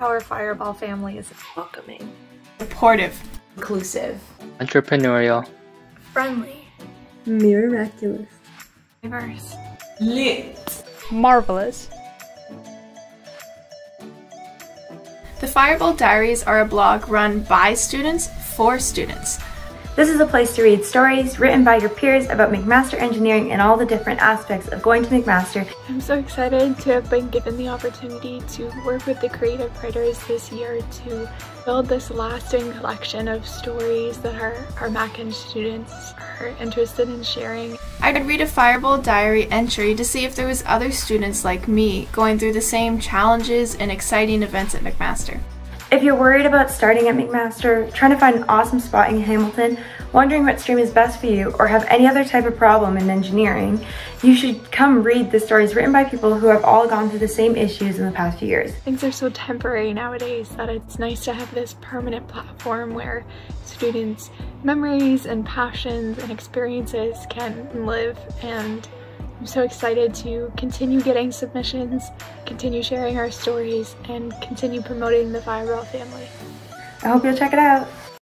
Our Fireball family is welcoming, supportive, inclusive, entrepreneurial, friendly, miraculous, diverse, lit, marvelous. The Fireball Diaries are a blog run by students for students. This is a place to read stories written by your peers about McMaster engineering and all the different aspects of going to McMaster. I'm so excited to have been given the opportunity to work with the creative writers this year to build this lasting collection of stories that our, our MacEng students are interested in sharing. I would read a Fireball Diary entry to see if there was other students like me going through the same challenges and exciting events at McMaster. If you're worried about starting at McMaster, trying to find an awesome spot in Hamilton, wondering what stream is best for you, or have any other type of problem in engineering, you should come read the stories written by people who have all gone through the same issues in the past few years. Things are so temporary nowadays that it's nice to have this permanent platform where students' memories and passions and experiences can live and I'm so excited to continue getting submissions, continue sharing our stories, and continue promoting the Fireball family. I hope you'll check it out.